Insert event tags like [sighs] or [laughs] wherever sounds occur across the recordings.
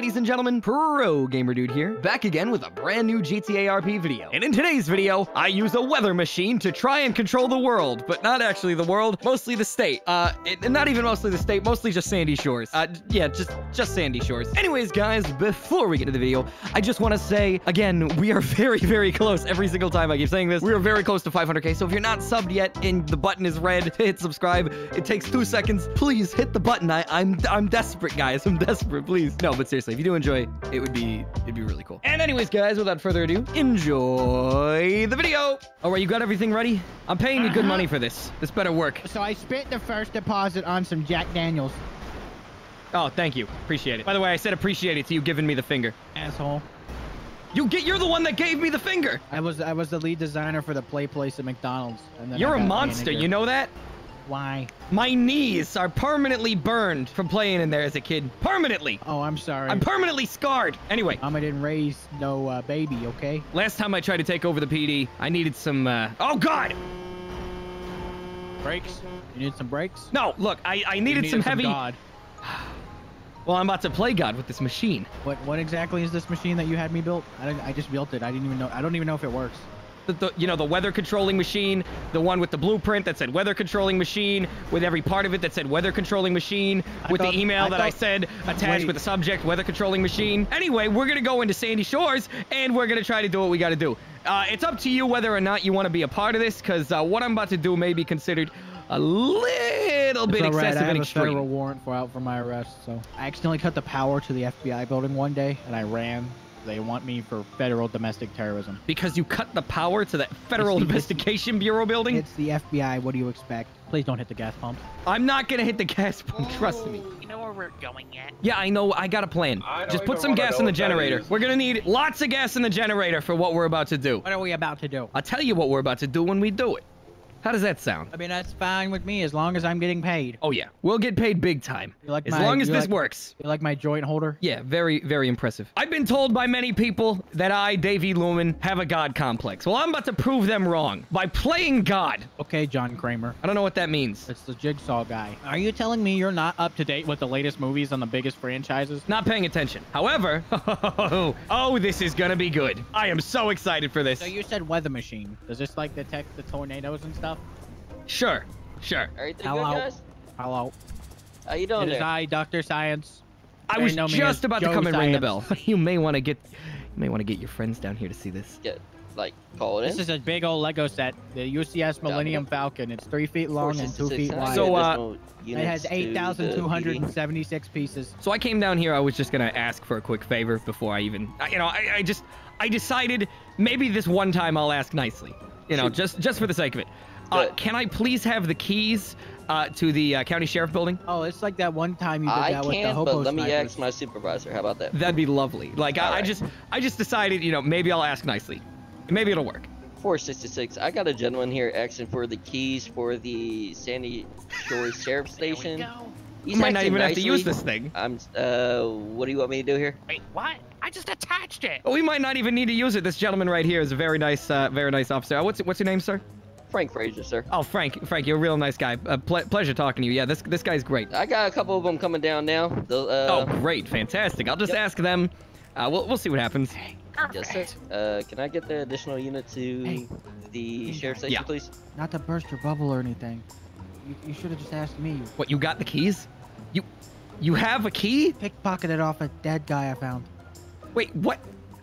ladies and gentlemen, Pro Gamer Dude here, back again with a brand new GTA RP video. And in today's video, I use a weather machine to try and control the world, but not actually the world, mostly the state. Uh, it, not even mostly the state, mostly just Sandy Shores. Uh, yeah, just, just Sandy Shores. Anyways, guys, before we get to the video, I just want to say, again, we are [laughs] very, very close every single time I keep saying this. We are very close to 500k, so if you're not subbed yet and the button is red, [laughs] hit subscribe. It takes two seconds. Please hit the button. I, I'm, I'm desperate, guys. I'm [laughs] desperate, please. No, but seriously, if you do enjoy, it would be it'd be really cool. And anyways, guys, without further ado, enjoy the video. All right, you got everything ready? I'm paying you good money for this. This better work. So I spent the first deposit on some Jack Daniels, Oh, thank you. Appreciate it. By the way, I said appreciate it to you giving me the finger. asshole. You get you're the one that gave me the finger. I was I was the lead designer for the play place at McDonald's. And then You're a monster, you know that? Why? My knees are permanently burned from playing in there as a kid. Permanently. Oh, I'm sorry. I'm permanently scarred. Anyway, Mama didn't raise no uh, baby, okay? last time I tried to take over the PD, I needed some uh Oh god. Brakes? You need some brakes? No, look, I I You needed, some heavy God. [sighs] Well, I'm about to play God with this machine. What what exactly is this machine that you had me built? I didn't, I just built it. I didn't even know. I don't even know if it works. The, the, you know, the weather controlling machine, the one with the blueprint that said weather controlling machine, with every part of it that said weather controlling machine, I with thought- the email I that I thought- said attached Wait. with the subject weather controlling machine. Anyway, we're gonna go into Sandy Shores and we're gonna try to do what we gotta do. Uh, it's up to you whether or not you want to be a part of this, because uh, what I'm about to do may be considered a little bit It's all right, excessive I have and a federal warrant for out for my arrest. So I accidentally cut the power to the FBI building one day, and I ran. They want me for federal domestic terrorism. Because you cut the power to that Federal the- Investigation Bureau building? It's the FBI. What do you expect? Please don't hit the gas pump. I'm not gonna hit the gas pump, trust me. You know where we're going at? Yeah, I know. I got a plan. Just put some gas in the generator. We're gonna need lots of gas in the generator for what we're about to do. What are we about to do? I'll tell you what we're about to do when we do it. How does that sound? I mean, that's fine with me as long as I'm getting paid. Oh yeah, we'll get paid big time. You like as my- long as this like- works. You like my joint holder? Yeah, very, very impressive. I've been told by many people that I, Davey Lumen, have a god complex. Well, I'm about to prove them wrong by playing God. Okay, John Kramer. I don't know what that means. It's the Jigsaw guy. Are you telling me you're not up to date with the latest movies on the biggest franchises? Not paying attention. However, [laughs] oh, this is gonna be good. I am so excited for this. So you said weather machine. Does this like detect the tornadoes and stuff? Sure, sure. Everything Hello. good, guys? Hello. How you doing It is there? I, Dr. Science. I They was know just as about to Joe come and ring the bell. [laughs] you may want to get, you may want to get your friends down here to see this. Get, like, call it This in? is a big old Lego set. The UCS Millennium Falcon. It's three feet long and two feet wide. So, uh, additional it has to the meeting. 8,276 pieces. So I came down here. I was just gonna ask for a quick favor before I even, I- you know, I, I just, I decided maybe this one time I'll ask nicely. You know, just, just for the sake of it. Uh, can I please have the keys uh, to the uh, county sheriff building? Oh, it's like that one time you did I that with the can, hobo but let me snipers. ask my supervisor. How about that? That'd be lovely. Like I, I just, I just decided, you know, maybe I'll ask nicely. Maybe it'll work. 466. I got a gentleman here asking for the keys for the Sandy Shores [laughs] Sheriff Station. go. He's You might not acting even have to use this thing. I'm. Uh, what do you want me to do here? Wait, what? I just attached it. We might not even need to use it. This gentleman right here is a very nice, uh, very nice officer. Uh, what's what's your name, sir? Frank Fraser, sir. Oh, Frank. Frank, you're a real nice guy. Uh, ple- pleasure talking to you. Yeah, this this guy's great. I got a couple of them coming down now. They'll, uh, oh, great, fantastic. I'll just yep. ask them. Uh, we'll we'll see what happens. Yes, sir. Uh, can I get the additional unit to Hey. the Hey, sheriff's station, Yeah. please? Not to burst your bubble or anything. You, you should have just asked me. What? You got the keys? You you have a key? Pickpocketed off a dead guy I found. Wait, what?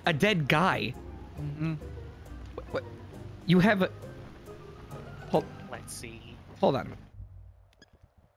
A dead guy? Mm-hmm. What? what? You have a? Hold see. hold on.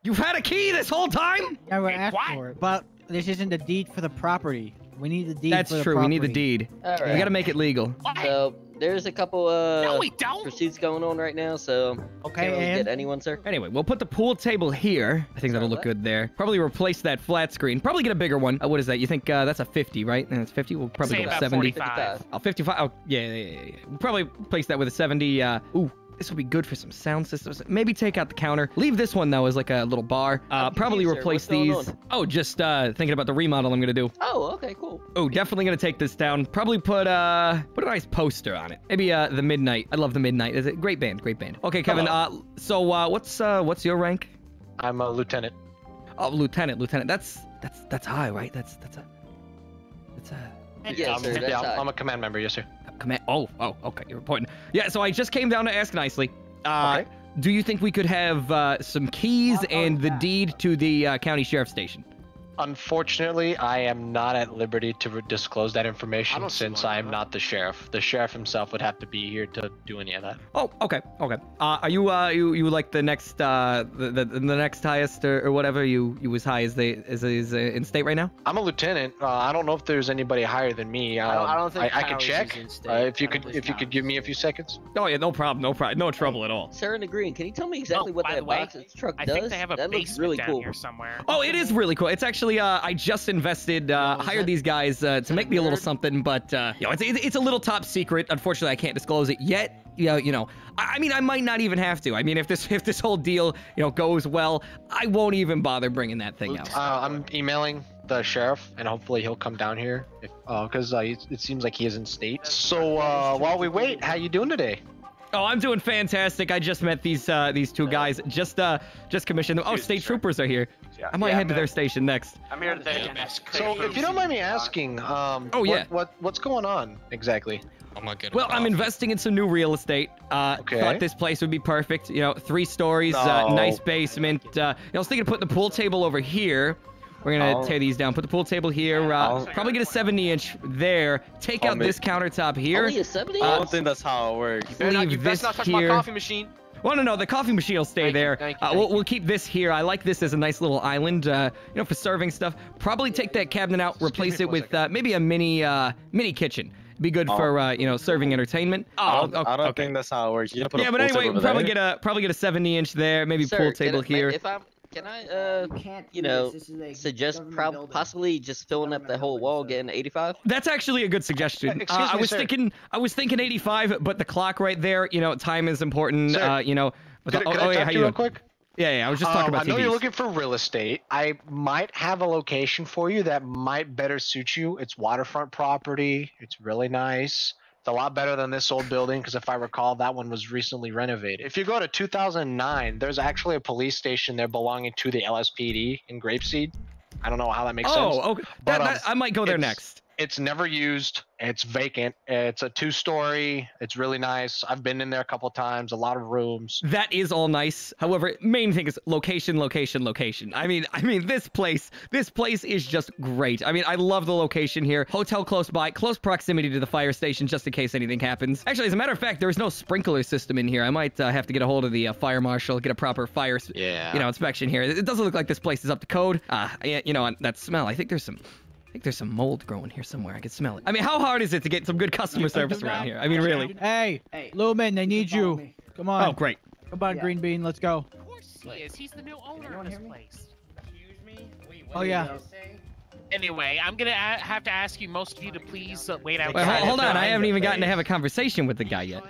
You've had a key this whole time? Never Wait, asked what? for it. But this isn't the deed for the property. We need the deed That's for the true. We need the deed. All We gotta make it legal. What? So there's a couple uh no, we don't. pursuits going on right now, so Okay, can't really and get anyone, sir. Anyway, we'll put the pool table here. I think that'll look Sorry, good there. Probably replace that flat screen. Probably get a bigger one. Uh, what is that? You think uh, that's a 50, right? And it's 50. We'll probably Say go about 70. 45. Oh, 55. Oh, yeah, yeah, yeah, yeah. We'll probably place that with a 70. Uh, ooh, this will be good for some sound systems. Maybe take out the counter. Leave this one, though, as like a little bar. Uh, probably confused, replace these. on? Oh, just uh, thinking about the remodel I'm going to do. Oh, okay, cool. Oh, definitely going to take this down. Probably put, uh, put a nice poster on it. Maybe, uh, the Midnight. I love the Midnight. Is it great band? Great band. Okay, Kevin, uh, so, uh, what's, uh, what's your rank? I'm a lieutenant. Oh, lieutenant, lieutenant. That's, that's, that's high, right? That's, that's a... It's a Yeah, Um, sir, that's yeah, high. I'm a command member, yes, sir. Command. Oh, oh, okay. You're reporting. Yeah. So I just came down to ask nicely. Uh, Okay. Do you think we could have uh, some keys and the deed to the uh, county sheriff's station? Unfortunately, I am not at liberty to re- disclose that information don't since I am not. not the sheriff. The sheriff himself would have to be here to do any of that. Oh, okay, okay. Uh, are you uh you you like the next uh the the, the next highest or, or whatever? You you as high as they as is uh, in state right now? I'm a lieutenant. Uh, I don't know if there's anybody higher than me. I don't- I Um, don't think I, I can check. in state. Uh, if you could, if you could give me a few seconds. Oh yeah, no problem, no problem, no trouble at all. Sarah and Green, can you tell me exactly Oh, what that way, box truck I does? think they have a that looks basement really down cool. here somewhere. Oh, it is really cool. It's actually uh, I just invested, uh, What was hired that? these guys uh, to make me a little something, but uh, you know, it's, it's it's a little top secret. Unfortunately, I can't disclose it yet. You know, you know, I, I mean, I might not even have to. I mean, if this [laughs] if this whole deal you know goes well, I won't even bother bringing that thing out. Uh, I'm emailing the sheriff, and hopefully he'll come down here. Because uh, it, it seems like he is in state. So uh, while we wait, how you doing today? Oh, I'm doing fantastic. I just met these uh, these two guys. Just uh, just commissioned them. Oh, state troopers are here. I might Yeah, head to their man. station next. I'm here today to miss So if you don't mind me asking, um, Oh, yeah. what what's going on exactly? I'm not getting Well, I'm investing in some new real estate. Uh, Okay. Thought this place would be perfect. You know, three stories, uh, nice basement. Uh, I was thinking of putting the pool table over here. We're gonna I'll- tear these down. Put the pool table here. Uh, probably get a 70 inch there. Take I'll out make- this countertop here. Only a 70? I don't think that's how it works. Better not, you best this not touch here. my coffee machine. Well, no, no, the coffee machine will stay Thank you, there. thank you, uh, we'll, we'll keep this here. I like this as a nice little island, uh, you know, for serving stuff. Probably take that cabinet out, replace it with uh, maybe a mini uh, mini kitchen. Be good Oh. for uh, you know serving entertainment. I Oh, don't, okay, I don't think that's how it works. You gotta put a Yeah, but anyway, probably there. get a probably get a 70 inch there, maybe Sir, pool table I- here. If I'm, can I, uh, You can't you know, this. This suggest government possibly just filling up the whole wall, getting 85? That's actually a good suggestion. [laughs] Excuse Uh, I me, was sir. thinking I was thinking 85, but the clock right there, you know, time is important. Sir, uh, you know. But Could, oh, could oh, I yeah, talk how to you you real doing? quick? Yeah, yeah. I was just talking Um, about I know you're looking for real estate. I might have a location for you that might better suit you. It's waterfront property. It's really nice. It's a lot better than this old building because if I recall, that one was recently renovated. If you go to 2009, there's actually a police station there belonging to the LSPD in Grapeseed. I don't know how that makes sense. Oh, okay. But, That, um, that, I might go there next. It's never used. It's vacant. It's a two-story. It's really nice. I've been in there a couple times. A lot of rooms. That is all nice. However, main thing is location, location, location. I mean, I mean, this place, this place is just great. I mean, I love the location here. Hotel close by, close proximity to the fire station, just in case anything happens. Actually, as a matter of fact, there is no sprinkler system in here. I might uh, have to get a hold of the uh, fire marshal, get a proper fire, Yeah. you know, inspection here. It doesn't look like this place is up to code. Uh, you know, that smell. I think there's some. I think there's some mold growing here somewhere. I can smell it. I mean, how hard is it to get some good customer service around here? I mean, really. Hey, Hey, Lumen, they need you. me. Come on. Oh, great. Come on, Yeah. Green Bean, let's go. Of course he is. He's the new owner of this me? place. Excuse me? Wait, Oh, yeah. Anyway, I'm gonna have to ask you, most of you, to please uh, wait outside. Wait, hold, hold on. I haven't even gotten to have a conversation with the guy yet.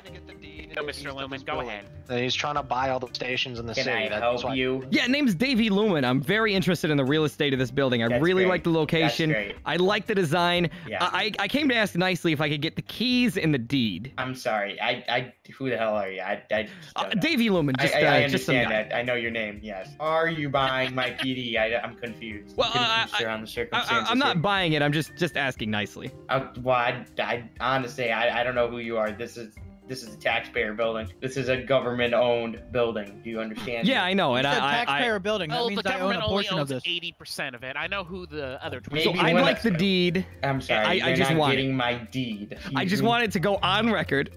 No, Mr. Lumen, go ahead. And he's trying to buy all the stations in the Can city. I That's help why- you? Yeah, name's Davey Lumen. I'm very interested in the real estate of this building. I That's really great. like the location. That's great. I like the design. Yeah. I, I came to ask nicely if I could get the keys and the deed. I'm sorry. I, I, who the hell are you? I, I just Uh, don't know. Davey Lumen, I, just, I, uh, I just some understand that. I know your name. Yes. Are you buying my PD? [laughs] I, I'm confused. Well, confused uh, here on the I, circumstances. I, am not here. buying it. I'm just just asking nicely. Uh, well, I, I honestly, I, I don't know who you are. This is this is a taxpayer building. This is a government-owned building. Do you understand? Yeah, I know, and it's a I, I, taxpayer I building. That Well, means the I own government a only portion of owns this. 80% of it. I know who the other 20 so Maybe I'd like the deed. I'm sorry. I- I you're just not want it. getting my deed. I just You- wanted to go on record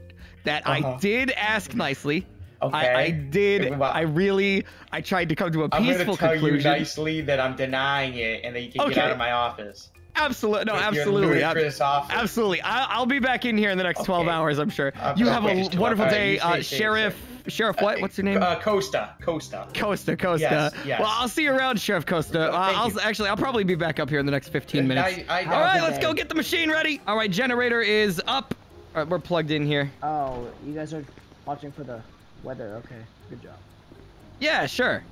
that I Uh-huh. did ask nicely. Okay. I, I did. Well, I really. I tried to come to a I'm gonna tell conclusion. you nicely that I'm denying it, and that you can Okay. get out of my office. Absolutely, no, With absolutely. ab- ludicrous offer. Absolutely. I, I'll be back in here in the next 12 hours, I'm sure. Uh, you have a wonderful day, All right, uh, you stay Sheriff. Sheriff, what? What's your name? Uh, Costa. Costa. Costa, Costa. Yes, yes. Well, I'll see you around, Sheriff Costa. Uh, I'll you. actually, I'll probably be back up here in the next 15 minutes. I, I, All right, let's good go get the machine ready. All right, generator is up. All right, we're plugged in here. Oh, you guys are watching for the weather. Okay, good job. Yeah, sure.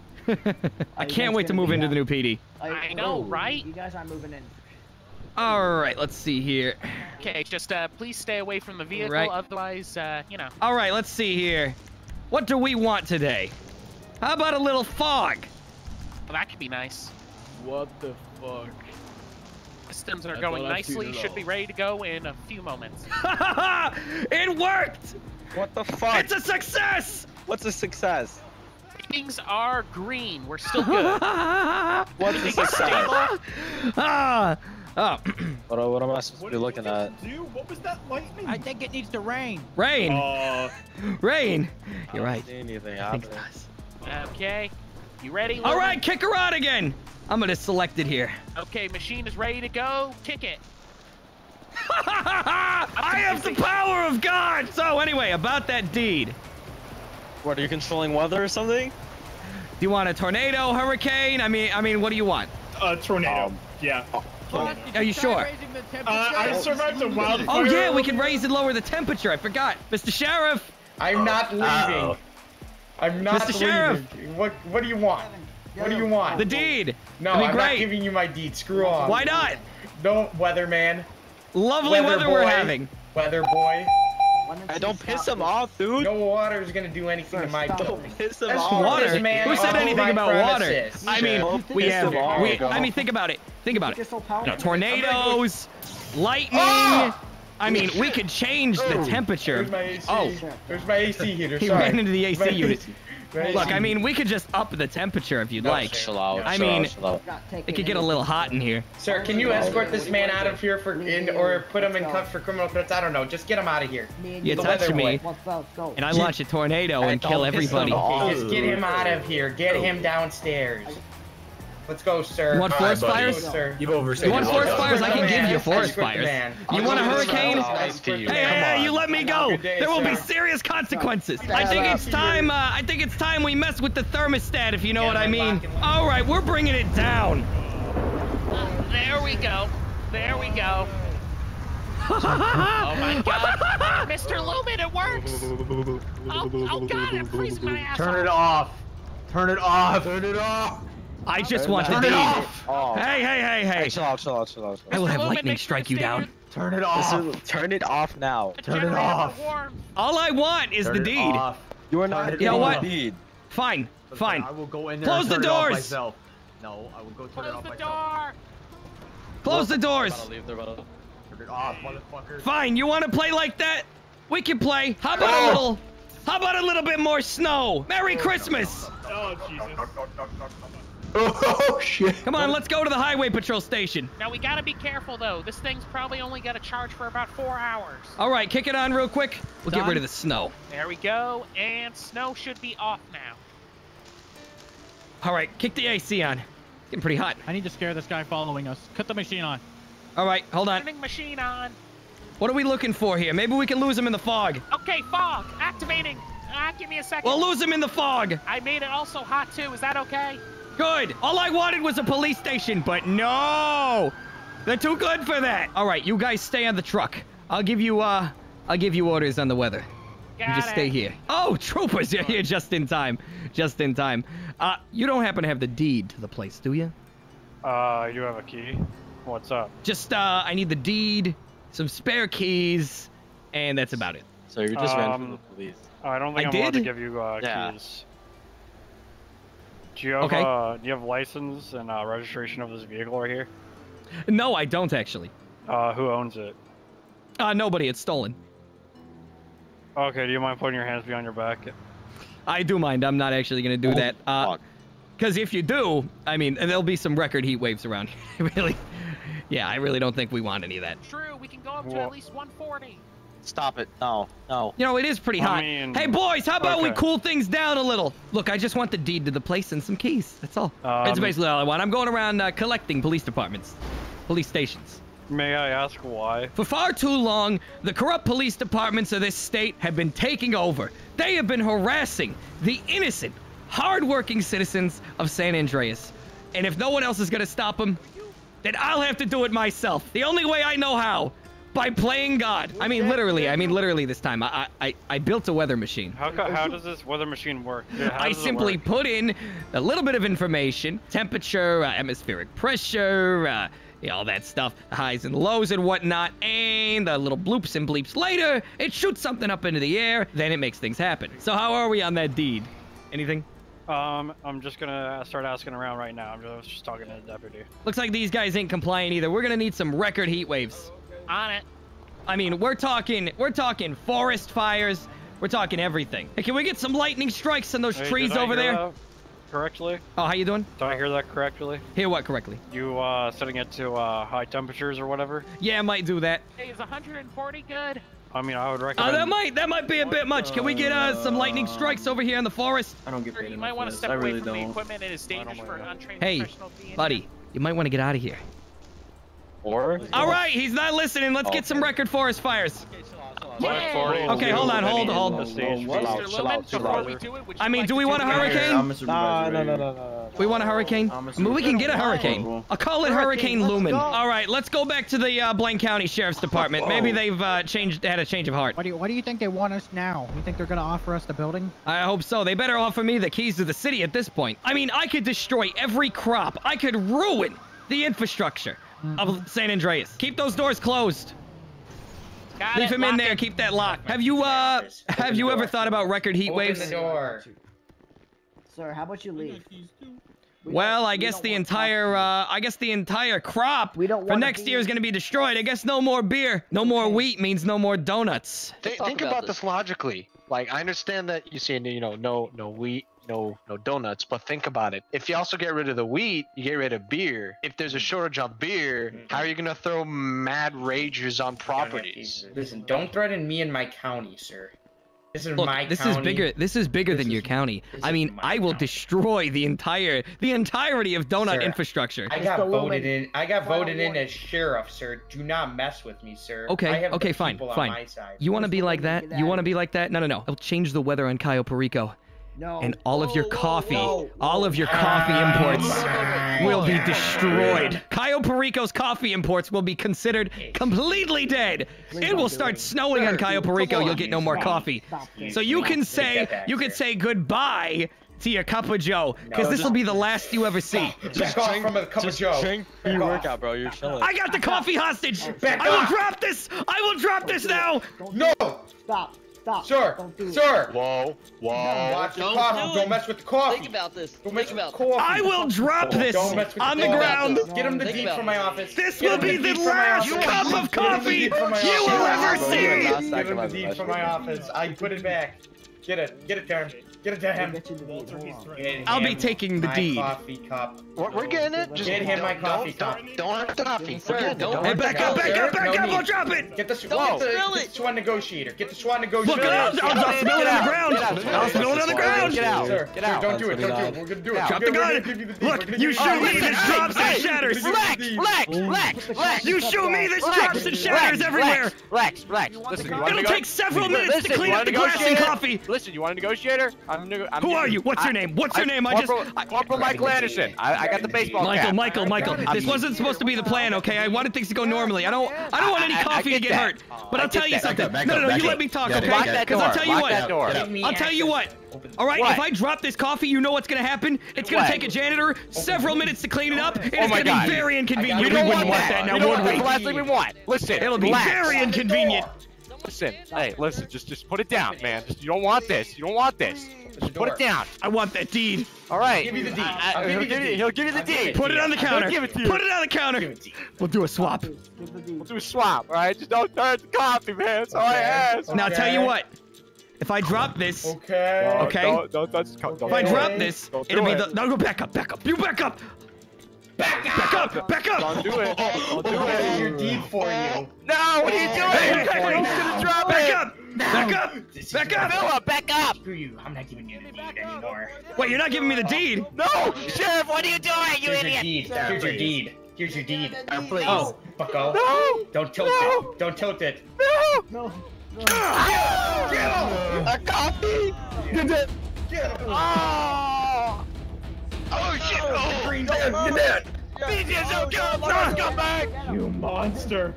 [laughs] I can't wait to move into out? the new PD. I know, oh, right? You guys aren't moving in. All right, let's see here. Okay, just uh, please stay away from the vehicle, Right. otherwise, uh, you know. All right, let's see here. What do we want today? How about a little fog? Well, that could be nice. What the fuck? Systems are That's going what I've seen nicely. Should be ready to go in a few moments. [laughs] it worked! What the fuck? It's a success! What's a success? Things are green. We're still good. [laughs] What's a success? stable. ah, oh, What, [clears throat] what am I supposed to be looking at? do? What was that lightning? I think it needs to rain. rain, Uh, [laughs] rain. You're right. anything I think it does. Okay. You ready? All Logan? right, kick her out again. I'm gonna select it here. Okay, machine is ready to go. Kick it. [laughs] I have the power of God. So anyway, about that deed. What, are you controlling weather or something? Do you want a tornado, hurricane? I mean, I mean, what do you want? a tornado. Um, yeah. Are you sure? Uh, I survived a wildfire. Oh yeah, we can raise and lower the temperature. I forgot, Mr. Sheriff. I'm not leaving. Uh-oh. I'm not Mr. leaving. Sheriff. What What do you want? What do you want? The deed. no, I'm not giving you my deed. Screw off. Why not? Don't, weatherman. Lovely Weather weather we're having. Weather boy. Hey, don't piss him off, dude. No water is gonna do anything to my Stop. Don't piss him off. Water. man Who said anything my about water? I mean, we have. We, I mean, think about it. Think about it. so powerful. You know, tornadoes, lightning. Ah! I mean, we could change the Oh, temperature. There's. Oh, There's my AC heater. he Sorry. ran into the AC My unit. my Look, I mean, we could just up the temperature if you'd No, like. Chill out. I mean- chill out. It could get a little hot in here. Sir, can you escort this man out of here for in or put him in cuffs for criminal threats? I don't know. Just get him out of here. You The touch me, boy. Let's go. Go. and I launch a tornado and kill don't piss him everybody. just get him out of here. Get him downstairs. Let's go, sir. You want forest Let's go, fires? sir. You've overstayed You want your forest welcome. fires? I can give you man. forest fires. man. You want a I'll do hurricane? this. Nice to you. Hey, hey, you let me go. There will be serious consequences. I think it's time. Uh, I think it's time we mess with the thermostat, if you know what I mean. lock and lock. All right, we're bringing it down. There we go. There we go. [laughs] Oh my god. Mr. Lumen, it works. Oh, oh god, I'm freezing my ass Turn it off. Turn it off. Turn it off. I just want the Turn it deed. Oh. Hey, hey, hey, Hey, hey. chill out, chill out, chill out. I will have lightning strike to you down. Turn it off. Listen, turn it off now. Turn it off. All I want is Turn the it deed. off. You are not it You know what? deed. Fine, fine. I will go in there Close and the turn it off doors. myself. No, I will go turn it Close off the myself. door. Close the doors. about to leave, they're about to- Turn it off, motherfucker. Fine. You want to play like that? We can play. How about a Oh. little? How about a little bit more snow? Merry Christmas. Oh, Jesus. Oh shit. Come on, let's go to the highway patrol station. Now we gotta be careful though. This thing's probably only got a charge for about four hours. All right, kick it on real quick. We'll get rid of the snow. There we go. And snow should be off now. All right, kick the AC on. It's getting pretty hot. I need to scare this guy following us. Cut the machine on. All right, hold on. Turning machine on. What are we looking for here? Maybe we can lose him in the fog. Okay, fog activating. Ah, give me a second. We'll lose him in the fog. I made it also hot too. Is that okay? Good. All I wanted was a police station, but no. They're too good for that. All right, you guys stay on the truck. I'll give you uh I'll give you orders on the weather. Got You just it. stay here. Oh, [laughs] troopers, you're here just in time. Just in time. Uh, you don't happen to have the deed to the place, do you? Uh, I do have a key. What's up? Just, uh, I need the deed, some spare keys, and that's about it. So you just ran from Um, the police. I don't think I I'm allowed to give you uh, Yeah. keys. Do you have Okay. uh, do you have license and uh, registration of this vehicle right here? No, I don't actually. Uh, who owns it? Uh, nobody, it's stolen. Okay, do you mind putting your hands behind your back? I do mind, I'm not actually gonna do Oh, that. Uh, fuck. because if you do, I mean, there'll be some record heat waves around [laughs] here. really, yeah, I really don't think we want any of that. True, we can go up to Wha- at least 140. Stop it. No, no. You know, it is pretty I hot. mean, hey, boys, how about we cool things down a little? Look, I just want the deed to the place and some keys. That's all. That's Um, basically all I want. I'm going around uh, collecting police departments, police stations. May I ask why? For far too long, the corrupt police departments of this state have been taking over. They have been harassing the innocent, hardworking citizens of San Andreas. And if no one else is going to stop them, then I'll have to do it myself. The only way I know how. By playing God. I mean, literally. I mean, literally this time. I, I, I built a weather machine. How how does this weather machine work? Yeah, I simply work? put in a little bit of information, temperature, uh, atmospheric pressure, uh, you know, all that stuff, the highs and lows and whatnot, and the little bloops and bleeps later, it shoots something up into the air, then it makes things happen. So how are we on that deed? Anything? Um, I'm just gonna start asking around right now. I'm just talking to the deputy. Looks like these guys ain't complying either. We're gonna need some record heat waves. On it. I mean, we're talking, we're talking forest fires. We're talking everything. Hey, can we get some lightning strikes on those Hey, trees did I over hear there? that Correctly? Oh, how you doing? Did I hear that correctly? Hear what correctly? You uh, setting it to uh, high temperatures or whatever? Yeah, I might do that. Hey, is 140 good? I mean, I would Oh, recommend. that might, that might be a bit much. Can we get uh, some lightning strikes over here in the forest? I don't get Sir, paid you might want to step I away really from the don't. equipment. It is dangerous for an untrained Hey, professional to be in buddy, you might want to get out of here. Or? All right, he's not listening. Let's get some record forest fires. Okay, hold on, hold, hold. The stage Whoa, for- what? Mr. Chill out, chill before out. we do it, I mean, do we want a hurricane? I'm No, no, no, no, no, no. We want a hurricane? I'm a I mean, we can get a hurricane. I'll call it Hurricane Hurricane, Lumen. All right, let's go back to the uh, Blaine County Sheriff's Department. Maybe they've uh, changed, had a change of heart. What do you What do you think they want us now? You think they're gonna offer us the building? I hope so. They better offer me the keys to the city at this point. I mean, I could destroy every crop. I could ruin the infrastructure of San Andreas. Keep those doors closed. Got Leave it, him in there. it. Keep that locked. Have you uh [laughs] have you ever thought about record heat Open waves? the door. Sir, how about you leave? We Well, I we guess the entire uh I guess the entire crop We don't for next year is going to be destroyed. I guess no more beer, no more wheat means no more donuts. Think, think about about this logically. Like, I understand that you say, you know, no, no wheat, no, no donuts, but think about it. If you also get rid of the wheat, you get rid of beer. If there's a mm. shortage on beer, mm. how are you gonna throw mad ragers on properties? Listen, don't threaten me and my county, sir. This is Look, my this county. is bigger. This is bigger This than your county. I mean, I will county. destroy the entire, the entirety of donut Sir, infrastructure. I got voted in. I got voted in as sheriff, sir. Do not mess with me, sir. Okay, I have okay, the fine, on fine. my side. You want to be like Lumen, that? You want to be like that? No, no, no. I'll change the weather on Cayo Perico, No. and all of your Whoa, whoa, coffee, whoa, all of your ah. coffee Oh imports will be God. destroyed. Cayo Perico's coffee imports will be considered completely dead. Please It will start it. snowing on Cayo Perico. on, You'll get no more stop. coffee. Stop. So you can say back, you could sir. say goodbye to your cup of Joe, because No, this will be the last you ever see. Back off from a cup of Joe. Drink Back pre off. workout, bro. You're chilling. I got the coffee hostage. Back I will off. drop this. I will drop this now. Don't do No. Stop. Stop. sir, Don't do it. sir. Whoa, whoa. Watch Don't coffee. do Don't mess with the coffee. Think about this. Don't mess Think with about the coffee. I will drop this Don't mess with on the coffee. ground. Get him the Think deed from my office. This Get will be deed the last cup of Get him the coffee deed from my you will ever see. you're Give him the my deed from my office. I put it back. Get it. Get it to him. Get it to him. get the deed. Get I'll be taking the my deed. coffee cup. We're, we're getting it. Just Get him my don't- coffee don't, cup. Don't, don't hurt the coffee. Sir, We're getting it. don't Don't Hey, hurt the back up, coffee. back up, back No up. need. I'll drop it. Get the, Don't get the, spill get it. the SWAT negotiator. Get the SWAT Look, negotiator. I'll, I'll, I'll spill it on the ground. Get out. I'll spill it on the ground. Get out. Sir, Get sir, out. don't do it. Don't do what it. he We're gonna do it. does. Drop We're the gonna gun. give you the deed. Look, We're gonna you give shoot the me, deed. this drops and shatters. Lex, Lex, Lex, Lex. You shoot me, this Lex, drops and shatters Lex, everywhere. Lex, Lex, listen, you want It'll to take several minutes to clean up the glass and coffee. Listen, you want a negotiator? I'm, nego- I'm Who are you? What's your name? What's your name? I just. Corporal, I- Corporal Michael Anderson. I, I got the baseball Michael, cap. Michael, Michael. I'm- This wasn't supposed to be the plan, okay? I wanted things to go normally. I don't. I don't want any I- I coffee to get get hurt. But I I'll tell you something. No, no, no. You let me talk, okay? get it. Lock that Because I'll tell you what. that door. Give me I'll tell you what. access. Open the All right, What? if I drop this coffee, you know what's gonna happen? It's gonna What? take a janitor several minutes to clean it up. and Oh It's gonna God. be very inconvenient. We We don't wouldn't want want that that. now, You know would what? That's the last thing we want. Listen, It'll be relax. very inconvenient. Listen, hey, listen, just just put it down, man. Just, you don't want this. You don't want this. Just put it down. I want that deed. All right. Give you the deed. I- I'll I- give he'll you the give you- deed. He'll give you the I'll give you deed. Put it on the counter. give it to you. Put it on the counter. Give it to you. We'll do a swap. Give the deed. We'll do a swap, all right? Just don't turn the coffee, man. That's all I Okay. ask. Now, tell you what. If I drop this, Okay. No, Okay. Don't, don't touch the don't if I drop it. this, Don't it'll be it. the. No, go back up, back up. You back up. Back Back up, back up. Don't do it. [laughs] I'll get it. your deed for you. No, what are you doing? Hey, He's hey, gonna drop Back it. up. Back up. This is Back up. Philip, back up. Screw you. I'm not giving you the deed anymore. Wait, you're not giving me the deed. No, Sheriff, what are you doing, you Here's your idiot? deed. Here's your deed. Here's your deed. please. Oh, bucko. No. Don't tilt No. it. Don't tilt it. No. No. No. A coffee. Get it. Get him. Oh. Oh shit! Oh, oh. Green oh, You're man. dead. BJ's don't kill him. Let's come back. You monster.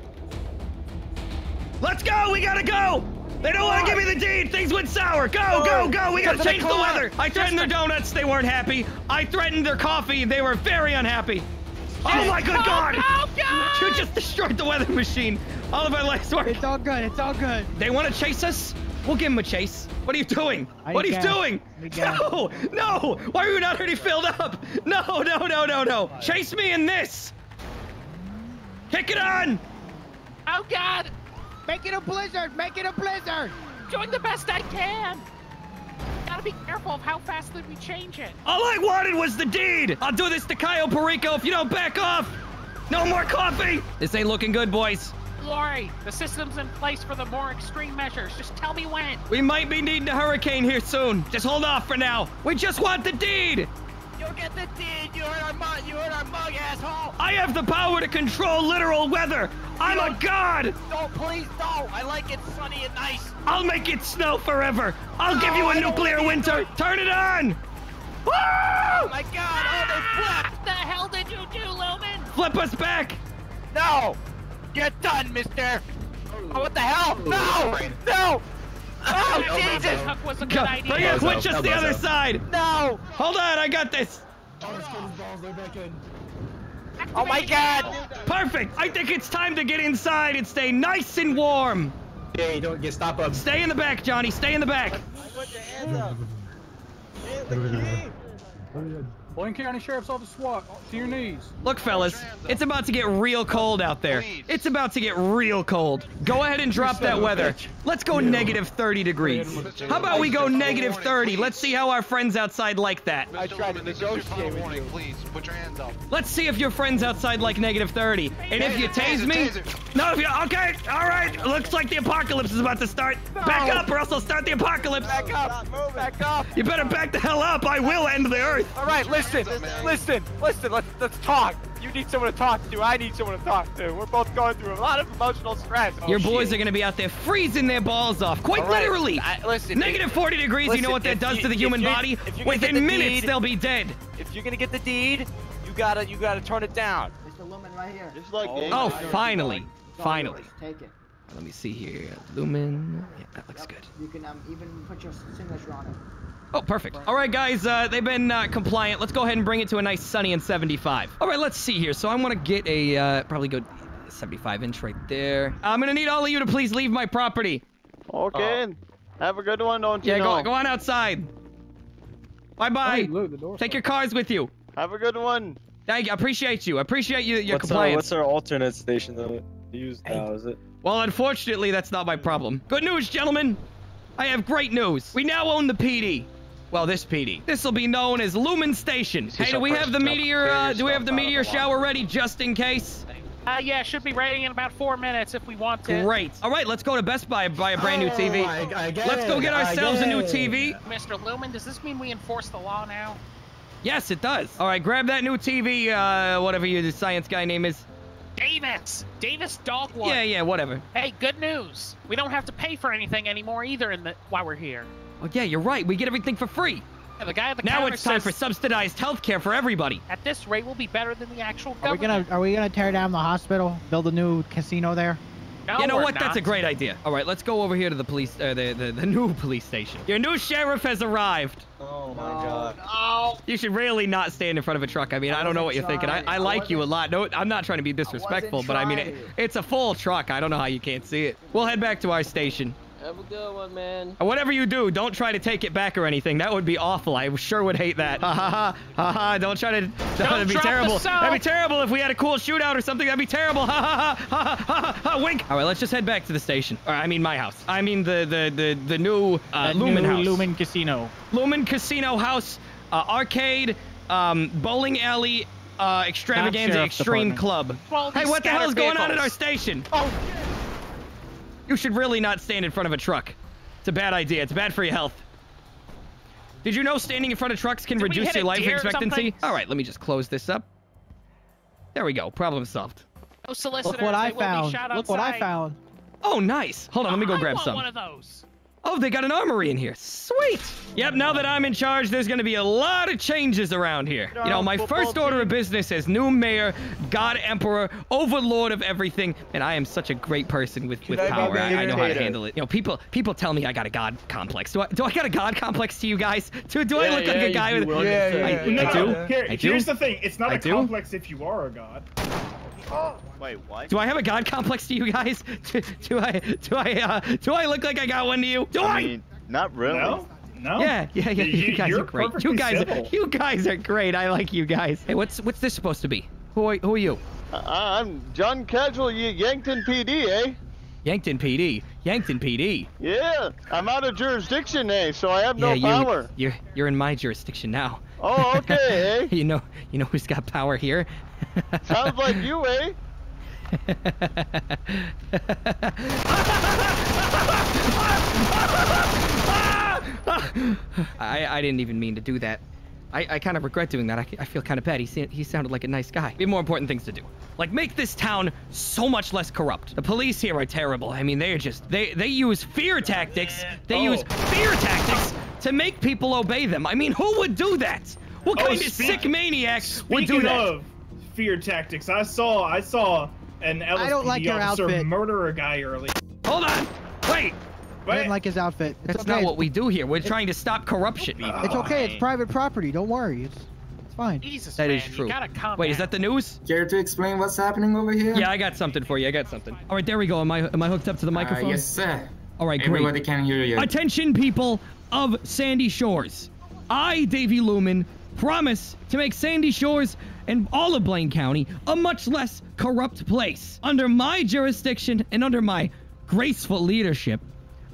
Let's go. We gotta go. They don't want to give me the deed. Things went sour. Go, go, oh, go. We gotta change the weather. I threatened their donuts. They weren't happy. I threatened their coffee. They were very unhappy. Oh my good God! Oh, God! You just destroyed the weather machine. All of my life's work. It's all good. It's all good. They want to chase us? We'll give him a chase. What are you doing? I What are you doing? No, no. Why are you not already filled up? No, no, no, no, no. Chase me in this. Kick it on. Oh God! Make it a blizzard! Make it a blizzard! Doing the best I can. Gotta be careful of how fast that we change it. All I wanted was the deed. I'll do this to Cayo Perico if you don't back off. No more coffee. This ain't looking good, boys. Lori, the system's in place for the more extreme measures. Just tell me when. We might be needing a hurricane here soon. Just hold off for now. We just want the deed. You'll get the deed. You heard our mug. You heard our mug, asshole. I have the power to control literal weather. I'm a god. Don't please don't. I like it sunny and nice. I'll make it snow forever. I'll give you No, a I nuclear wanna winter. Turn it on. Oh Woo! Oh my God! Oh, they flipped. What the hell did you do, Lumen? Flip us back. No! Get done, mister! Oh, what the hell? Oh, oh, oh. No! No! Oh, Jesus! Hook was a good Go- idea. Bring it, switch us the other side. No! Hold on, I got this. Oh my God! Perfect. I think it's time to get inside and stay nice and warm. Hey, don't get stop up. Stay in the back, Johnny. Stay in the back. Blaine County Sheriff's Office SWAT, to your knees. Look, fellas, it's about to get real cold out there. It's about to get real cold. Go ahead and drop that weather. Let's go negative 30 degrees. How about we go negative 30? Let's see how our friends outside like that. I tried to negotiate with you. Please, put your hands up. Let's see if your friends outside like negative 30. And if you tase me, no, if you, okay, all right. Looks like the apocalypse is about to start. Back up, or else I'll start the apocalypse. Back up! Back up! You better back the hell up. I will end the earth. All right, listen, listen, listen. listen, Let's let's talk. You need someone to talk to. I need someone to talk to. We're both going through a lot of emotional stress. Your boys are gonna be out there freezing their balls off, quite All right, literally. I- listen, Negative if- 40 degrees. you know what that does you- to the human body? if you're gonna get Within the minutes, deed- they'll be dead. If you're gonna get the deed, you gotta you gotta turn it down. Mr. Lumen right here. Just like Oh, finally, finally. Take it. Let me see here. Lumen. Yeah, that looks Yep. good. You can um, even put your signature on it. Oh, perfect. All right, guys, uh, they've been uh, compliant. Let's go ahead and bring it to a nice sunny and 75. All right, let's see here. So I want to get a, uh, probably go 75 inch right there. I'm going to need all of you to please leave my property. Okay. Have a good one, don't you Yeah, know? go, go on outside. Bye-bye. Hey, look, the Take your cars with you. Have a good one. Thank you. I appreciate you. I appreciate you, your what's our, compliance. what's our alternate station that we use now? Is it? Well, unfortunately, that's not my problem. Good news, gentlemen. I have great news. We now own the PD. Well, this PD. This will be known as Lumen Station. Hey, do we have the meteor? Uh, do we have the meteor shower ready just in case? Uh, yeah, should be ready in about four minutes if we want to. Great. All right, let's go to Best Buy and buy a brand new TV. Oh, I- I let's go get I ourselves a new. TV. Mr. Lumen, does this mean we enforce the law now? Yes, it does. All right, grab that new TV. Uh, whatever your science guy name is. Davis! Davis Dogwood! Yeah, yeah, whatever. Hey, good news. We don't have to pay for anything anymore either in the while we're here. Oh yeah, you're right. We get everything for free. Yeah, the guy at the Now it's time for subsidized health care for everybody. At this rate, we'll be better than the actual Are we gonna Are we gonna tear down the hospital? Build a new casino there? No, you know we're what? That's a great idea. All right, let's go over here to the police, uh, the, the the [laughs] new police station. Your new sheriff has arrived. Oh my god. Oh, You should really not stand in front of a truck. I mean, I, don't know what you're thinking. I. I I like you a lot. No, I'm not trying to be disrespectful, but I mean, it, it's a full truck. I don't know how you can't see it. We'll head back to our station. Have a good one, man. Whatever you do, don't try to take it back or anything. That would be awful. I sure would hate that. Ha ha ha ha ha. Don't try to. Don't [laughs] That'd be terrible. That'd be terrible if we had a cool shootout or something. That'd be terrible. Ha ha ha ha ha ha. ha. Wink. All right, let's just head back to the station. Or I mean, my house. I mean the the the the new uh, That Lumen new house. Lumen Casino. Lumen Casino House, uh, arcade, um, bowling alley, uh, extravaganza, extreme Department. club. Hey, what the hell's scattered going on at our station? Oh, you should really not stand in front of a truck. It's a bad idea. It's bad for your health. Did you know standing in front of trucks can Did reduce your life expectancy? All right, let me just close this up. There we go. Problem solved. no solicitors. Look what I they will be found. shot Look what I found. Oh, nice. Hold on, let me go I grab want some. one of those. Oh, they got an armory in here. Sweet. Yep, now that I'm in charge, there's going to be a lot of changes around here. You know, my first order of business as new mayor, god emperor, overlord of everything, and I am such a great person with, with I power. I, I know how to handle it. You know, people people tell me I got a god complex. Do I do I got a god complex to you guys? Do, do I Yeah, look like a guy you with will. I, Yeah, I, yeah, I do? Here, I do? here's the thing. It's not I a do? complex if you are a god. Wait, what? Do I have a god complex to you guys? [laughs] Do, do I do I uh, do I look like I got one to you? Do I? mean, Not really. No? No? Yeah, yeah, yeah. You, You- guys you're great. You guys, civil. you guys are great. I like you guys. Hey, what's what's this supposed to be? Who are, who are you? Uh, I'm John Casual, Yankton PD, eh? Yankton PD. Yankton PD. Yeah, I'm out of jurisdiction, eh? So I have no yeah, you, power. You're you're in my jurisdiction now. Oh, okay, [laughs] eh? you know you know who's got power here? [laughs] Sounds like you, eh? [laughs] I, I didn't even mean to do that. I, I kind of regret doing that. I, I feel kind of bad. He, he sounded like a nice guy. We have more important things to do. Like make this town so much less corrupt. The police here are terrible. I mean, they're just they they use fear tactics. They use oh. fear tactics to make people obey them. I mean, who would do that? What Oh, kind of sick maniac would Speaking do that? of fear tactics, I saw I saw an LSPD don't like your officer outfit. murder a guy early. Hold on. Wait. I didn't like his outfit. It's That's okay. not it's- what we do here. We're trying to stop corruption. It's okay. It's private property. Don't worry. It's it's fine. Jesus, That man, is true. You gotta calm Wait, down. is that the news? Care to explain what's happening over here? Yeah, I got something for you. I got something. All right, there we go. Am I am I hooked up to the microphone? Uh, yes, sir. All right, great. Everybody can hear you. Attention, people of Sandy Shores. I, Davy Lumen, promise to make Sandy Shores and all of Blaine County a much less corrupt place. Under my jurisdiction and under my graceful leadership,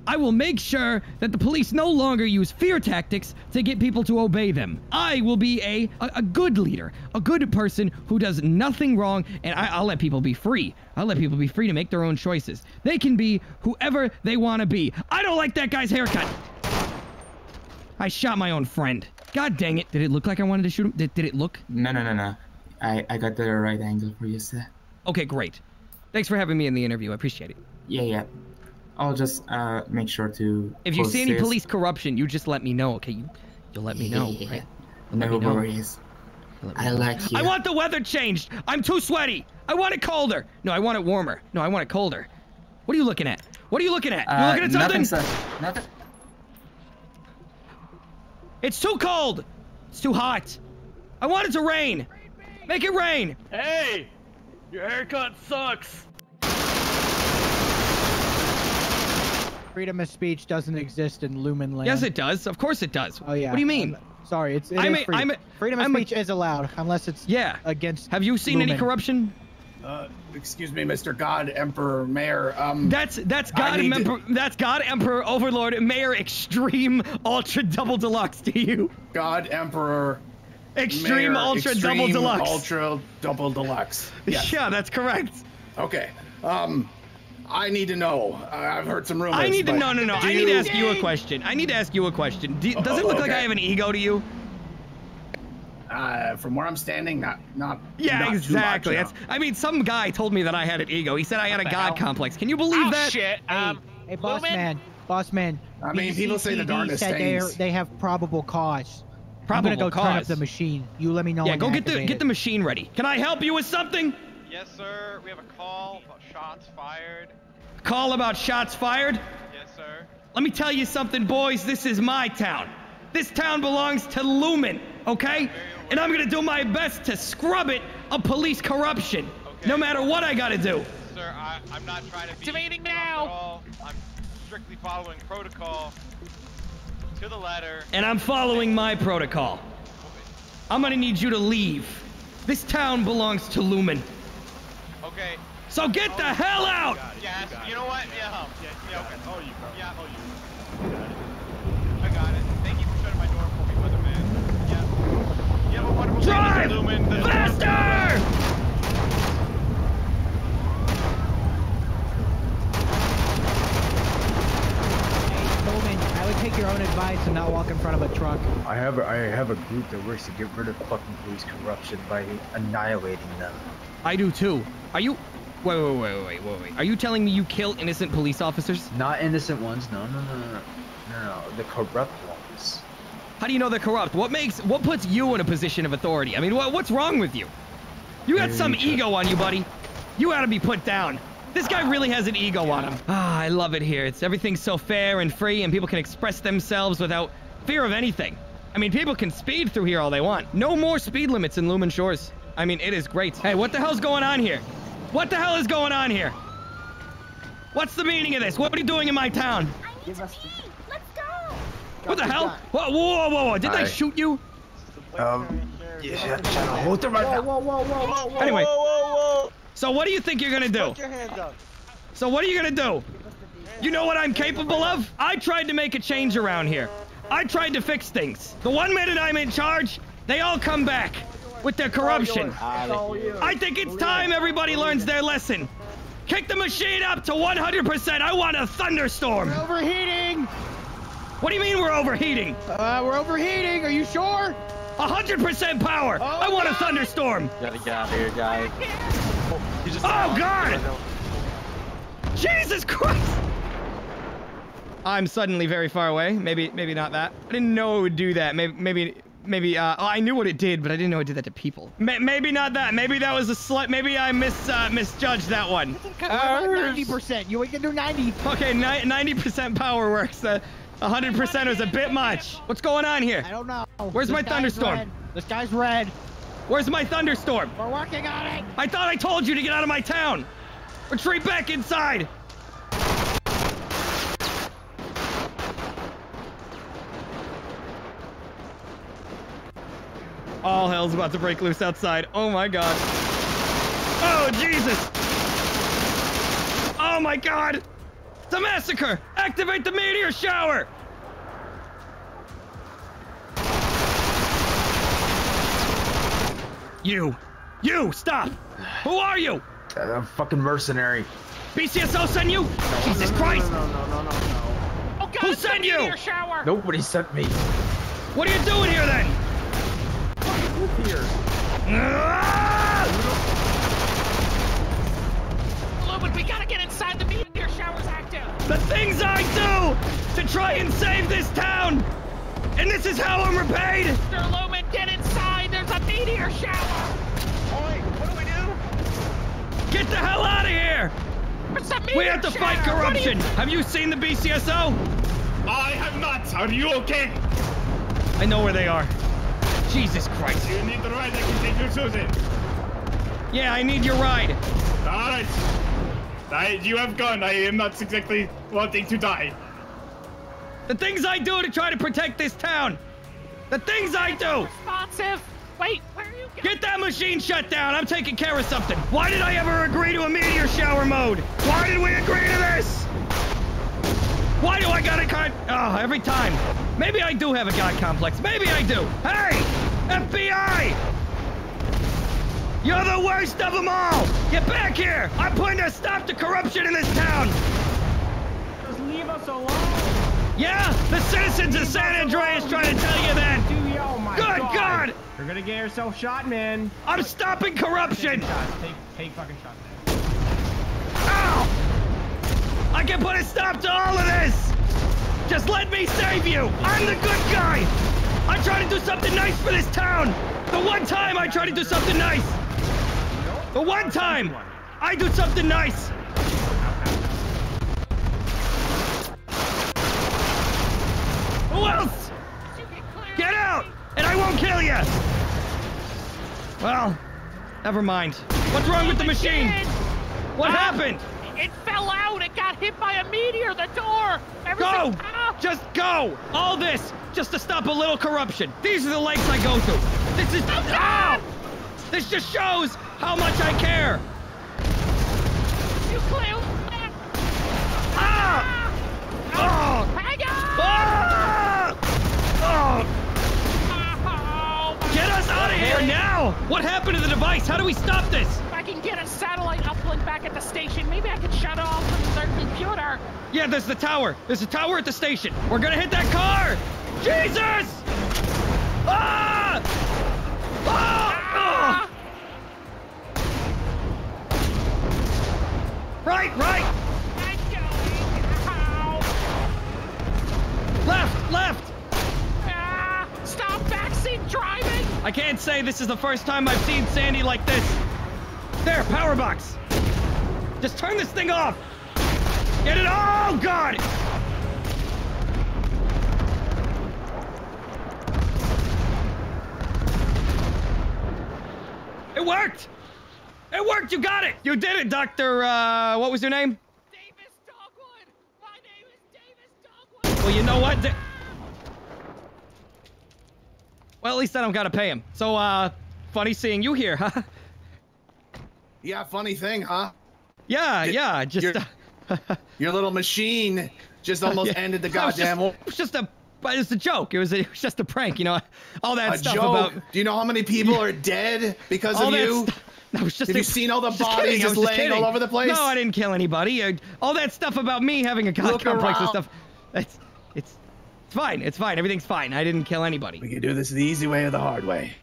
I will make sure that the police no longer use fear tactics to get people to obey them. I will be a, a, a good leader, a good person who does nothing wrong, and I, I'll let people be free. I'll let people be free to make their own choices. They can be whoever they want to be. I don't like that guy's haircut. I shot my own friend. God dang it. Did it look like I wanted to shoot him? Did, did it look? No, no, no, no. I, I got the right angle for you, sir. Okay, great. Thanks for having me in the interview. I appreciate it. Yeah, yeah. I'll just uh make sure to. If you see any this. police corruption, you just let me know, okay? You, you'll let me know, Yeah. right? You'll No me know. worries. You'll let me I know. like you. I want the weather changed. I'm too sweaty. I want it colder. No, I want it warmer. No, I want it colder. What are you looking at? What are you looking at? You Uh, looking at something? nothing, sir. Nothing. It's too cold. It's too hot. I want it to rain. Make it rain. Hey! Your haircut sucks! Freedom of speech doesn't exist in Lumen Land. Yes, it does. Of course it does. Oh yeah. What do you mean? I'm- sorry, it's it I'm is a- free. I'm a- freedom of I'm a- speech is allowed unless it's Yeah. against. Have you seen any corruption? Uh, excuse me, Mr. God, Emperor, Mayor. Um, That's that's God need to- Emperor, that's God Emperor Overlord Mayor Extreme Ultra Double Deluxe to you. God, Emperor. Extreme Mayor, Ultra Extreme Double Deluxe. Ultra Double Deluxe. Yes. [laughs] Yeah, that's correct. Okay. Um, I need to know. I- I've heard some rumors. I need to but no no no. I need to ask you a question. I need to ask you a question. Do, does it look like I have an ego to you? Uh, from where I'm standing, not not. Yeah, not too much, exactly. no. That's. I mean, some guy told me that I had an ego. He said I had a god hell? complex. Can you believe oh, that? shit. Um, Hey, boss Lumen? man, boss man. I mean, people say the BCPD darndest said they're- things. They have probable cause. I'm gonna go turn up the machine. You let me know. Yeah, when go get the activate get the machine ready. Can I help you with something? Yes, sir. We have a call about shots fired. Call about shots fired? Yes, sir. Let me tell you something, boys. This is my town. This town belongs to Lumen, okay? And I'm gonna do my best to scrub it of police corruption, okay. no matter what I gotta do. Sir, I, I'm not trying to be Activating now. I'm strictly following protocol to the letter. And I'm following my protocol. I'm gonna need you to leave. This town belongs to Lumen. Okay. So get the hell out! Yes. You know what? Yeah. um, Yeah. Yeah. Okay. Oh, you. Yeah. Oh, you. I got it. Thank you for shutting my door for me, weatherman. Yeah. You have a wonderful day, Mr. Drive Lumen. The- faster! Hey, I would take your own advice and not walk in front of a truck. I have a, I have a group that works to get rid of fucking police corruption by annihilating them. I do too. Are you? Wait, wait, wait, wait, wait, wait. Are you telling me you kill innocent police officers? Not innocent ones. No, no, no, no, no, no. The corrupt ones. How do you know they're corrupt? What makes, what puts you in a position of authority? I mean, what, what's wrong with you? You got some ego on you, buddy. You ought to be put down. This guy really has an ego on him. Ah, I love it here. It's everything's so fair and free, and people can express themselves without fear of anything. I mean, people can speed through here all they want. No more speed limits in Lumen Shores. I mean, it is great. Hey, what the hell's going on here? What the hell is going on here? What's the meaning of this? What are you doing in my town? Give us the... Let's go! What the hell? Whoa, whoa, whoa, whoa! Did I shoot you? Um, yeah, Shadow, hold them right now. whoa, whoa, whoa, whoa, whoa. Anyway. Whoa, whoa, whoa! So what do you think you're gonna do? Put your hands up. So what are you gonna do? You know what I'm capable of? I tried to make a change around here. I tried to fix things. The one minute I'm in charge, they all come back with their corruption. It's all you. I think it's time everybody learns their lesson. Kick the machine up to 100%. I want a thunderstorm. We're overheating. What do you mean we're overheating? Uh, we're overheating. Are you sure? 100% power. Oh, I want a God. thunderstorm. Gotta get out of here, guys. Oh, he just Oh, God. Jesus Christ! I'm suddenly very far away. Maybe, maybe not that. I didn't know it would do that. Maybe, maybe, maybe. Uh, oh, I knew what it did, but I didn't know it did that to people. Ma maybe not that. Maybe that was a slight, Maybe I mis uh, misjudged that one. Ninety percent. You can do ninety. Okay, ninety percent power works. Uh, 100% is a bit much. What's going on here? I don't know. Where's The my thunderstorm? red. The sky's red. Where's my thunderstorm? We're working on it. I thought I told you to get out of my town. Retreat back inside. All hell's about to break loose outside. Oh my god. Oh Jesus. Oh my god. It's a massacre. Activate the meteor shower. You. You, stop. Who are you? Uh, I'm fucking mercenary. BCSO send you? Jesus Christ. No, no, no, no, no. no. Oh God, Who sent you? shower. Nobody sent me. What are you doing here then? Who's here? Lumen, we gotta get inside. The meteor shower's active. The things I do to try and save this town! And this is how I'm repaid! Mr. Lumen, get inside. There's a meteor shower. Oi, what do we do? Get the hell out of here! It's a meteor We have to fight shower. What do you- corruption! Have you seen the BCSO? I have not. Are you okay? I know where they are. Jesus Christ. You need the ride. I can take you to it. Yeah, I need your ride. All right. I, you have gone. I am not exactly wanting to die. The things I do to try to protect this town! The things I do! Responsive. Wait, where are you going? Get that machine shut down! I'm taking care of something! Why did I ever agree to a meteor shower mode? Why did we agree to this? Why do I gotta cut? Oh, ah, every time. Maybe I do have a god complex. Maybe I do. Hey! FBI! You're the worst of them all! Get back here! I'm putting a stop to corruption in this town! Just leave us alone. Yeah? The citizens of San Andreas trying to tell you that! Oh my Good God! You're gonna get yourself shot, man. I'm stopping corruption! Take. Take, take fucking shots. Man. Ow! I can put a stop to all of this! Just let me save you! I'm the good guy! I try to do something nice for this town! The one time I try to do something nice! The one time I do something nice! Who else? Get out! And I won't kill you! Well, never mind. What's wrong with the machine? What happened? It fell out. Hit by a meteor. The door. Everything. Go! Ah! Just go! All this just to stop a little corruption. These are the lengths I go to. This is ow! This just shows how much I care. You clear. Ah! Oh! Hang on. Ah! Oh! Oh, Get us out of here now! What happened to the device? How do we stop this? If I can get a satellite uplink back at the station, maybe I can shut off from their computer. Yeah, there's the tower. There's a tower at the station. We're gonna hit that car! Jesus! Ah! Ah! Oh! Right, right! I'm going. Ow. Left, left! Ah, stop backseat driving. I can't say this is the first time I've seen Sandy like this. There, power box. Just turn this thing off. Get it? Oh, God! It worked! It worked! You got it! You did it, Doctor, uh, what was your name? Davis Dogwood. My name is Davis Dogwood. Well, you know what? Da- Well, at least I don't gotta pay him. So, uh, funny seeing you here, huh? Yeah, funny thing, huh? Yeah, yeah, just. Your, uh, [laughs] your little machine just almost Yeah. ended the [laughs] goddamn. Just, it was just a, but it was a joke. It was, a, it was just a prank, you know. [laughs] All that a stuff joke. about. Do you know how many people are dead because all of you? was just Have a- you seen all the just bodies kidding, just was laying all over the place? No, I didn't kill anybody. Uh, all that stuff about me having a god Look complex and stuff. It's, it's, it's fine. It's fine. Everything's fine. I didn't kill anybody. We can do this the easy way or the hard way.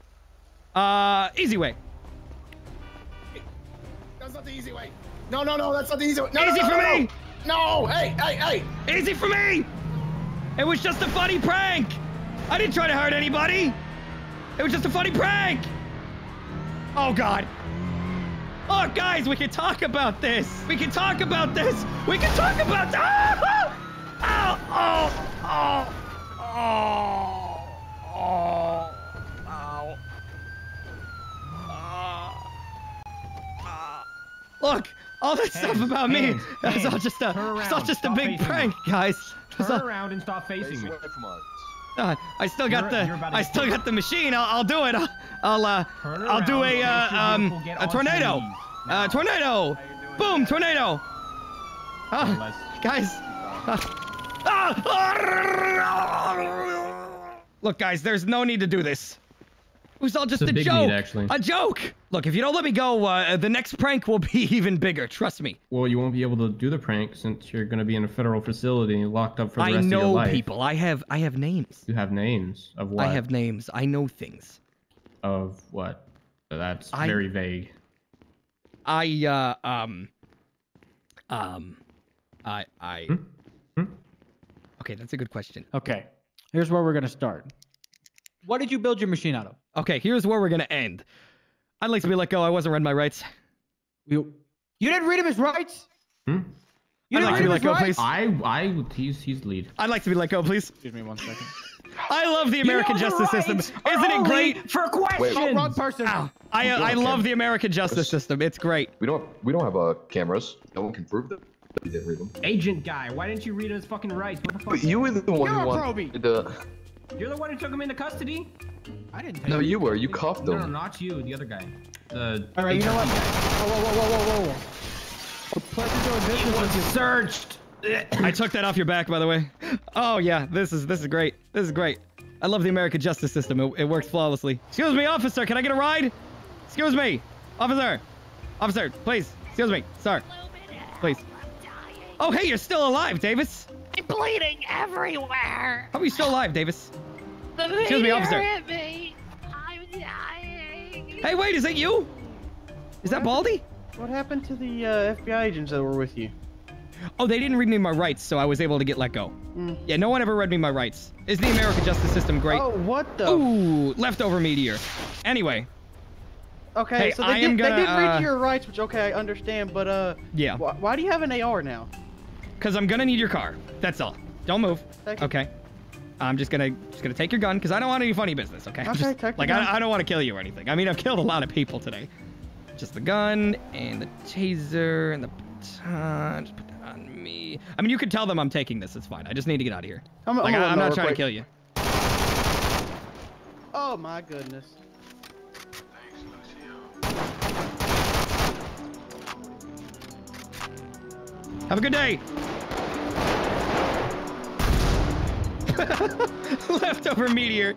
Uh, easy way. That's not the easy way. No, no, no, that's not the easy way. No, Easy no, no, for no, me. No, hey, hey, hey. Easy for me. It was just a funny prank. I didn't try to hurt anybody. It was just a funny prank. Oh God. Oh, guys, we can talk about this. We can talk about this. We can talk about. [laughs] Oh, oh, oh, oh, oh, oh, ow. Ah. Ah. Look, all that stuff about me. hands, It all just a, Turn it was all just a big facing me. prank, guys. It was Turn all- around and stop facing me. uh, I still got You're- the you're I still got the machine. I'll, I'll do it. I'll I'll, uh, I'll do a uh, um a tornado. your. Uh, tornado. Boom, tornado. Ah, guys. Ah. Look, guys, there's no need to do this. It was all just It's a a big joke. need, actually. A joke. Look, if you don't let me go, uh, the next prank will be [laughs] even bigger. Trust me. Well, you won't be able to do the prank since you're going to be in a federal facility locked up for the I rest of your life. I know people. I have I have names. You have names of what? I have names. I know things. Of what? That's I- very vague. I uh um um I I Hmm? Okay, that's a good question. Okay, here's where we're gonna start. What did you build your machine out of? Okay, here's where we're gonna end. I'd like to be let go. I wasn't read my rights. You you didn't read him his rights. Hmm? You I'd didn't like to read be him let his go, rights. please. I, I, he's, he's lead. I'd like to be let go, please. Excuse me one second. [laughs] I love the American know the justice system. Isn't it great? for questions. Oh, wrong person. Ow. I uh, I love the American justice system. It's great. We don't we don't have uh, cameras. No one can prove that you didn't read them. Agent guy, why didn't you read his fucking rights? What the fuck? But you were the one You're who a wanted to. You're the one who took him into custody. I didn't. No, you were. You cuffed No, no, him. not you. The other guy. The. All right, you know what? agent guy. Whoa, whoa, whoa, whoa, whoa, whoa. Pleasure doing business with you. Searched. [clears throat] I took that off your back, by the way. Oh yeah, this is this is great. This is great. I love the American justice system. It, it works flawlessly. Excuse me, officer. Can I get a ride? Excuse me, officer. Officer, please. Excuse me, sir. Please. Oh hey, you're still alive, Davis. I'm bleeding everywhere. How are you still alive, Davis? The Excuse me, officer. hit me. I'm dying. Hey, wait, is that you? Is that Baldy? What happened to the uh, FBI agents that were with you? Oh, they didn't read me my rights, so I was able to get let go. Mm. Yeah, no one ever read me my rights. Is the American justice system great? Oh, what the? Ooh, leftover meteor. Anyway, Okay, Hey, so they I did, am gonna, they did read uh, your rights, which okay, I understand, but uh, yeah, wh- why do you have an AR now? Because I'm gonna need your car. That's all. Don't move. You. Okay. I'm just gonna just gonna take your gun because I don't want any funny business. Okay. Okay, Just- take like. I, I don't want to kill you or anything. I mean, I've killed a lot of people today. Just the gun and the taser and the baton. Just put that on me. I mean, you could tell them I'm taking this. It's fine. I just need to get out of here. I'm- I'm like I, run I'm not trying to kill you. Oh my goodness. Have a good day. [laughs] Leftover meteor.